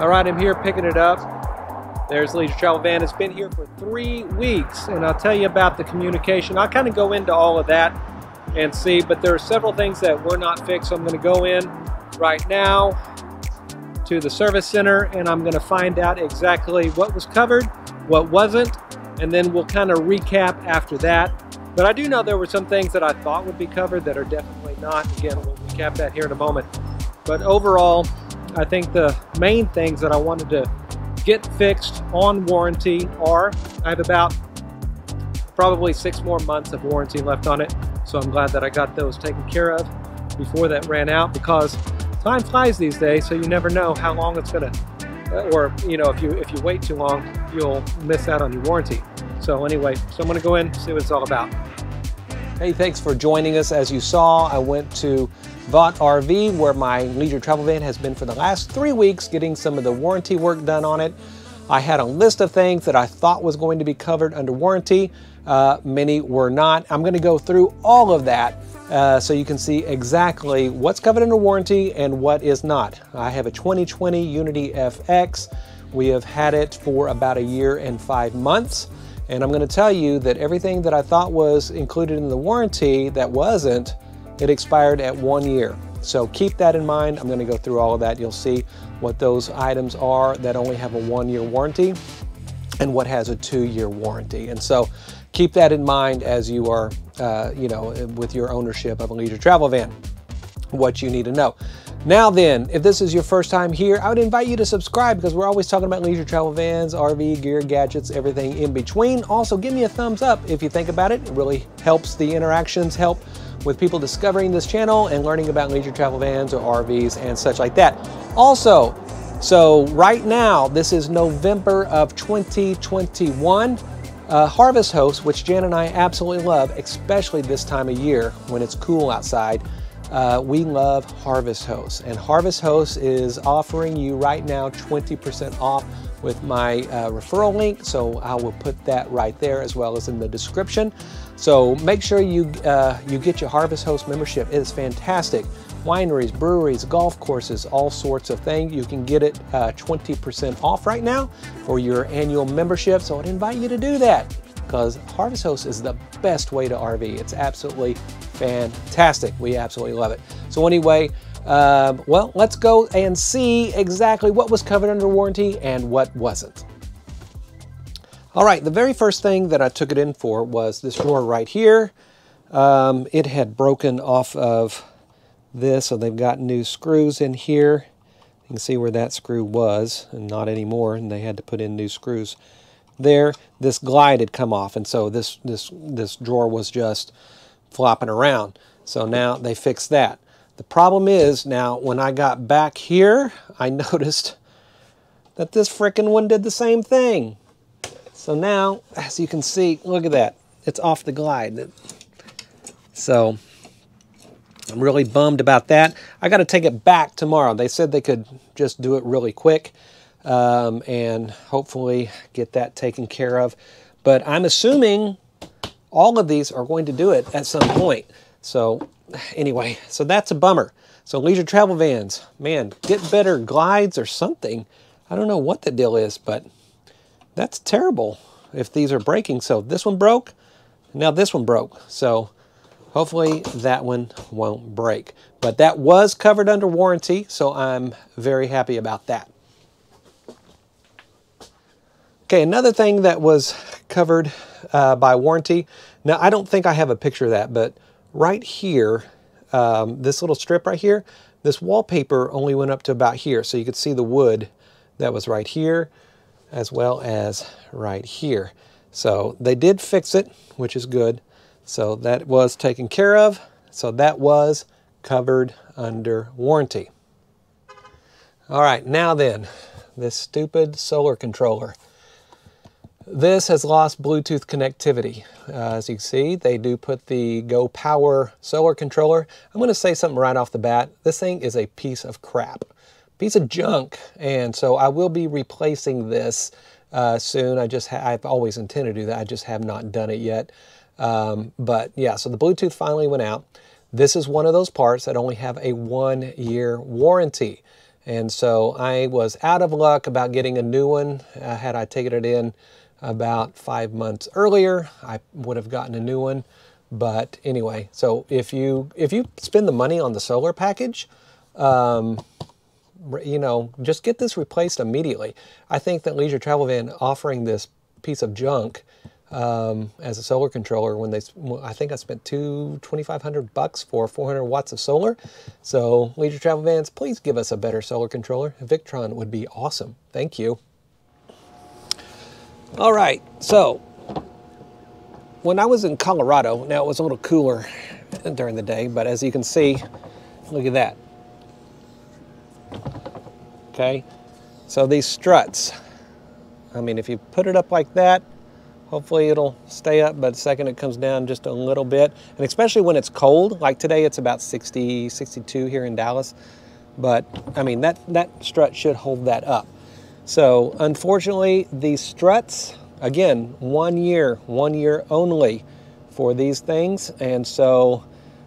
All right, I'm here picking it up. There's Leisure Travel Van. It's been here for three weeks, and I'll tell you about the communication. I'll kind of go into all of that and see, but there are several things that were not fixed. I'm going to go in right now to the service center, and I'm going to find out exactly what was covered, what wasn't, and then we'll kind of recap after that. But I do know there were some things that I thought would be covered that are definitely not. Again, we'll recap that here in a moment. But overall, I think the main things that I wanted to get fixed on warranty are I have about probably six more months of warranty left on it. So I'm glad that I got those taken care of before that ran out because time flies these days. So you never know how long it's going to, uh, or, you know, if you, if you wait too long, you'll miss out on your warranty. So anyway, so I'm going to go in see what it's all about. Hey, thanks for joining us. As you saw, I went to Vogt RV, where my leisure travel van has been for the last three weeks, getting some of the warranty work done on it. I had a list of things that I thought was going to be covered under warranty. Uh, many were not. I'm going to go through all of that uh, so you can see exactly what's covered under warranty and what is not. I have a 2020 Unity FX. We have had it for about a year and five months. And I'm going to tell you that everything that I thought was included in the warranty that wasn't, it expired at one year. So keep that in mind. I'm going to go through all of that. You'll see what those items are that only have a one-year warranty and what has a two-year warranty. And so keep that in mind as you are, uh, you know, with your ownership of a leisure travel van, what you need to know. Now then, if this is your first time here, I would invite you to subscribe because we're always talking about leisure travel vans, RV, gear, gadgets, everything in between. Also, give me a thumbs up if you think about it. It really helps the interactions, help with people discovering this channel and learning about leisure travel vans or RVs and such like that. Also, so right now, this is November of 2021. Uh, Harvest Host, which Jan and I absolutely love, especially this time of year when it's cool outside, uh, we love Harvest Host. And Harvest Host is offering you right now 20% off with my uh, referral link. So I will put that right there as well as in the description. So make sure you, uh, you get your Harvest Host membership. It is fantastic. Wineries, breweries, golf courses, all sorts of things. You can get it 20% uh, off right now for your annual membership. So I'd invite you to do that because Harvest Host is the best way to RV. It's absolutely fantastic. We absolutely love it. So anyway, um, well, let's go and see exactly what was covered under warranty and what wasn't. All right, the very first thing that I took it in for was this drawer right here. Um, it had broken off of this, so they've got new screws in here. You can see where that screw was, and not anymore, and they had to put in new screws there. This glide had come off, and so this, this, this drawer was just flopping around. So now they fixed that. The problem is now when I got back here, I noticed that this frickin' one did the same thing. So now, as you can see, look at that. It's off the glide. So I'm really bummed about that. I got to take it back tomorrow. They said they could just do it really quick um, and hopefully get that taken care of. But I'm assuming all of these are going to do it at some point. So anyway, so that's a bummer. So leisure travel vans, man, get better glides or something. I don't know what the deal is, but that's terrible if these are breaking. So this one broke, now this one broke. So hopefully that one won't break. But that was covered under warranty, so I'm very happy about that. Okay, another thing that was covered uh, by warranty. Now, I don't think I have a picture of that, but right here, um, this little strip right here, this wallpaper only went up to about here. So you could see the wood that was right here as well as right here. So they did fix it, which is good. So that was taken care of. So that was covered under warranty. All right, now then, this stupid solar controller. This has lost Bluetooth connectivity. Uh, as you can see, they do put the Go Power solar controller. I'm going to say something right off the bat. This thing is a piece of crap, piece of junk, and so I will be replacing this uh, soon. I just I've always intended to do that. I just have not done it yet. Um, but yeah, so the Bluetooth finally went out. This is one of those parts that only have a one-year warranty. And so I was out of luck about getting a new one. Uh, had I taken it in about five months earlier, I would have gotten a new one. But anyway, so if you if you spend the money on the solar package, um, you know, just get this replaced immediately. I think that Leisure Travel Van offering this piece of junk um, as a solar controller when they, I think I spent two, 2,500 bucks for 400 watts of solar. So Leisure Travel Vans, please give us a better solar controller. Victron would be awesome. Thank you. All right, so when I was in Colorado, now it was a little cooler during the day, but as you can see, look at that. Okay, so these struts, I mean, if you put it up like that, hopefully it'll stay up, but the second it comes down just a little bit, and especially when it's cold, like today it's about 60, 62 here in Dallas, but I mean, that, that strut should hold that up. So unfortunately, these struts, again, one year, one year only for these things, and so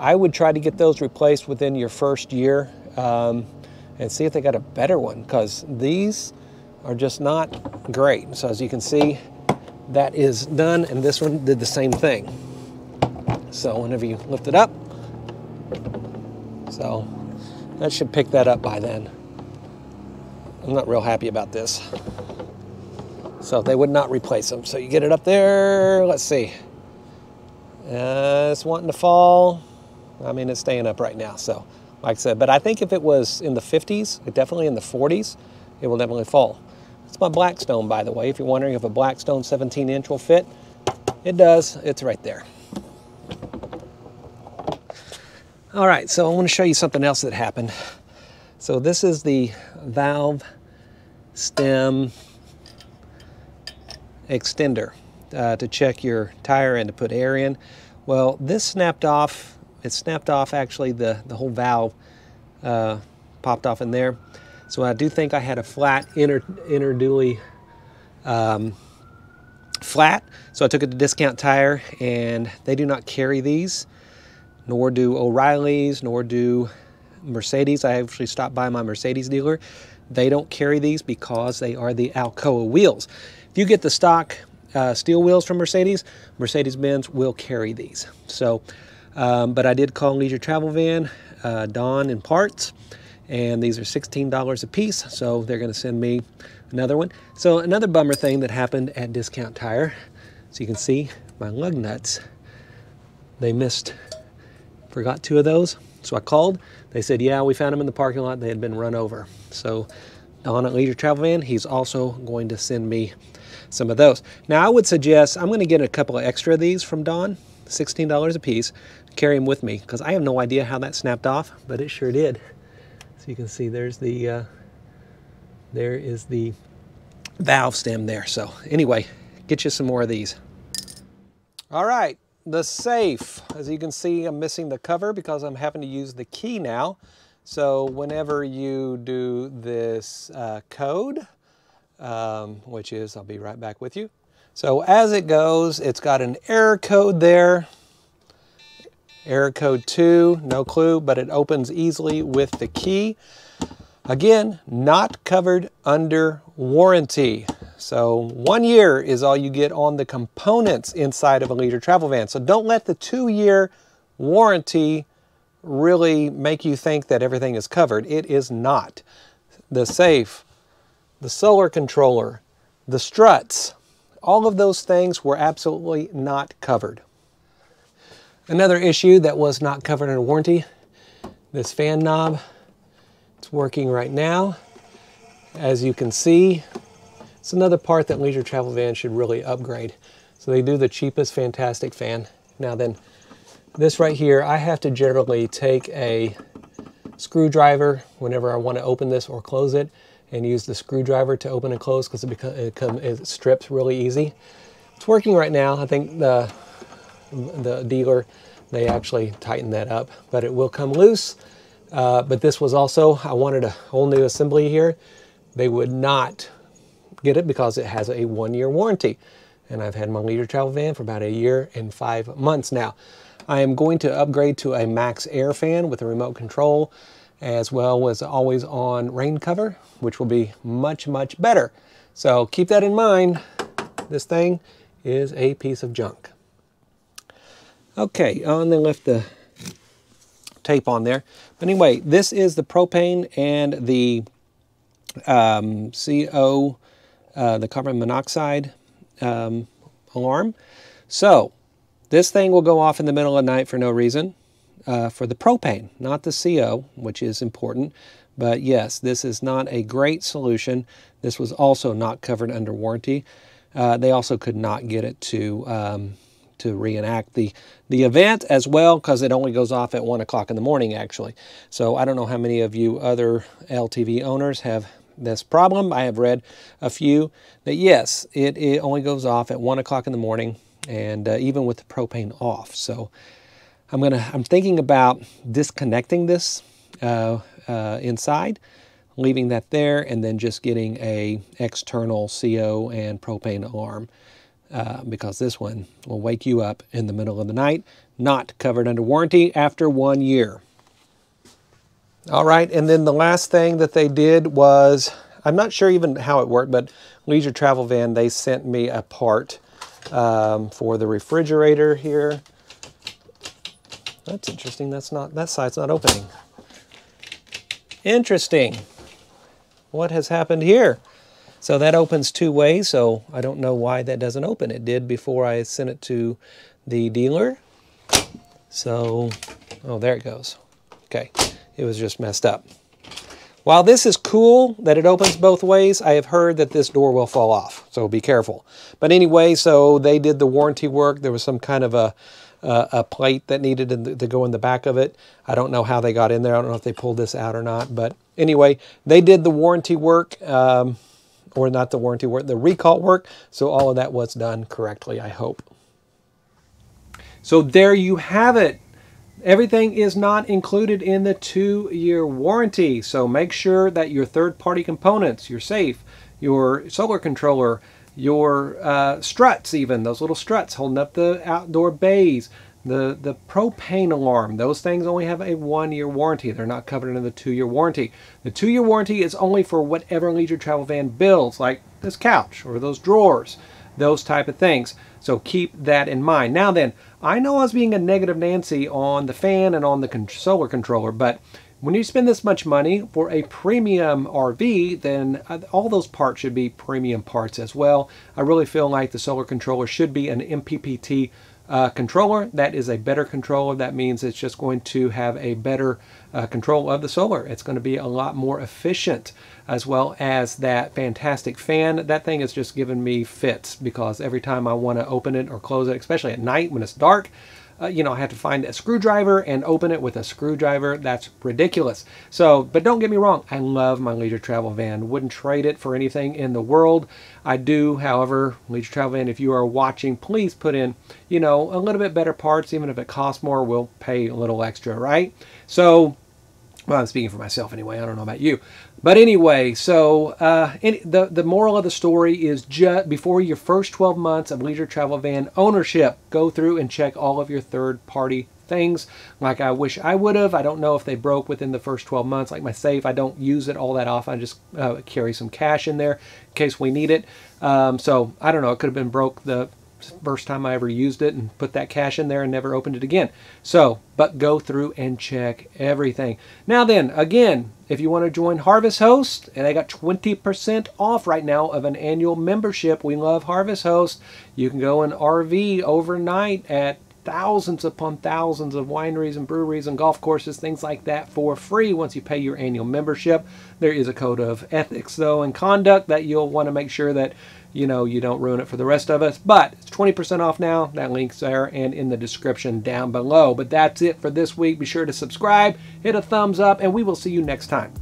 I would try to get those replaced within your first year um, and see if they got a better one, because these are just not great. So as you can see, that is done, and this one did the same thing. So whenever you lift it up, so that should pick that up by then. I'm not real happy about this. So they would not replace them. So you get it up there, let's see. Uh, it's wanting to fall. I mean, it's staying up right now. So like I said, but I think if it was in the 50s, definitely in the 40s, it will definitely fall. It's my Blackstone, by the way. If you're wondering if a Blackstone 17 inch will fit, it does. It's right there. All right, so I want to show you something else that happened. So this is the valve stem extender uh, to check your tire and to put air in. Well, this snapped off. It snapped off actually the, the whole valve uh, popped off in there. So I do think I had a flat inner, inner dually um, flat. So I took it to Discount Tire and they do not carry these, nor do O'Reilly's, nor do Mercedes. I actually stopped by my Mercedes dealer. They don't carry these because they are the Alcoa wheels. If you get the stock uh, steel wheels from Mercedes, Mercedes-Benz will carry these. So, um, but I did call Leisure Travel Van, uh, Don in parts, and these are $16 a piece, so they're going to send me another one. So another bummer thing that happened at Discount Tire, so you can see my lug nuts, they missed, forgot two of those, so I called. They said, yeah, we found them in the parking lot. They had been run over. So Don at Leisure Travel Van, he's also going to send me some of those. Now I would suggest, I'm going to get a couple of extra of these from Don, $16 a piece, carry them with me because I have no idea how that snapped off, but it sure did. So you can see there's the, uh, there is the valve stem there. So anyway, get you some more of these. All right, the safe. As you can see, I'm missing the cover because I'm having to use the key now. So whenever you do this uh, code, um, which is, I'll be right back with you. So as it goes, it's got an error code there. Error code 2, no clue, but it opens easily with the key. Again, not covered under warranty. So one year is all you get on the components inside of a Leisure Travel Van. So don't let the two-year warranty really make you think that everything is covered. It is not. The safe, the solar controller, the struts, all of those things were absolutely not covered. Another issue that was not covered under warranty, this fan knob. It's working right now. As you can see, it's another part that Leisure Travel Van should really upgrade. So they do the cheapest fantastic fan. Now then, this right here, I have to generally take a screwdriver whenever I want to open this or close it and use the screwdriver to open and close because it, it, it strips really easy. It's working right now. I think the the dealer, they actually tightened that up, but it will come loose. Uh, but this was also, I wanted a whole new assembly here. They would not get it because it has a one year warranty. And I've had my Leisure Travel van for about a year and five months now. I am going to upgrade to a Maxxair fan with a remote control as well as always on rain cover, which will be much, much better. So keep that in mind. This thing is a piece of junk. Okay, oh, and then left the tape on there. But anyway, this is the propane and the um, CO, uh, the carbon monoxide um, alarm. So this thing will go off in the middle of the night for no reason. Uh, for the propane, not the CO, which is important. But yes, this is not a great solution. This was also not covered under warranty. Uh, they also could not get it to um, to reenact the the event as well because it only goes off at one o'clock in the morning actually. So I don't know how many of you other LTV owners have this problem. I have read a few that yes, it, it only goes off at one o'clock in the morning and uh, even with the propane off. So I'm gonna I'm thinking about disconnecting this uh, uh, inside, leaving that there, and then just getting a external CO and propane alarm uh, because this one will wake you up in the middle of the night, not covered under warranty after one year. All right, and then the last thing that they did was, I'm not sure even how it worked, but Leisure Travel Van, they sent me a part um, for the refrigerator here. That's interesting. That's not that side's not opening. Interesting. What has happened here? So that opens two ways, so I don't know why that doesn't open. It did before I sent it to the dealer. So, oh, there it goes. Okay, it was just messed up. While this is cool that it opens both ways, I have heard that this door will fall off, so be careful. But anyway, so they did the warranty work. There was some kind of a, a, plate that needed to, to, go in the back of it. I don't know how they got in there. I don't know if they pulled this out or not. But anyway, they did the warranty work, um, or not the warranty work, the recall work. So all of that was done correctly, I hope. So there you have it. Everything is not included in the two-year warranty, so make sure that your third-party components, your safe, your solar controller, your uh, struts even, those little struts holding up the outdoor bays, the, the propane alarm, those things only have a one-year warranty. They're not covered in the two-year warranty. The two-year warranty is only for whatever Leisure Travel Van builds, like this couch or those drawers, those type of things. So keep that in mind. Now then, I know I was being a negative Nancy on the fan and on the solar controller, but when you spend this much money for a premium RV, then all those parts should be premium parts as well. I really feel like the solar controller should be an MPPT uh, controller. That is a better controller. That means it's just going to have a better uh, control of the solar. It's going to be a lot more efficient as well as that fantastic fan. That thing is just giving me fits because every time I want to open it or close it, especially at night when it's dark, uh, you know, I have to find a screwdriver and open it with a screwdriver. That's ridiculous. So, but don't get me wrong, I love my Leisure Travel van. Wouldn't trade it for anything in the world. I do, however, Leisure Travel van, if you are watching, please put in, you know, a little bit better parts. Even if it costs more, we'll pay a little extra, right? So, well, I'm speaking for myself anyway. I don't know about you. But anyway, so uh, any, the, the moral of the story is just before your first 12 months of leisure travel van ownership, go through and check all of your third party things like I wish I would have. I don't know if they broke within the first 12 months. Like my safe, I don't use it all that often. I just uh, carry some cash in there in case we need it. Um, so I don't know. It could have been broke the first time I ever used it and put that cash in there and never opened it again. So, but go through and check everything. Now then, again, if you want to join Harvest Host, and they got 20% off right now of an annual membership. We love Harvest Host. You can go and RV overnight at thousands upon thousands of wineries and breweries and golf courses, things like that for free once you pay your annual membership. There is a code of ethics though and conduct that you'll want to make sure that you know you don't ruin it for the rest of us. But it's 20% off now. That link's there and in the description down below. But that's it for this week. Be sure to subscribe, hit a thumbs up, and we will see you next time.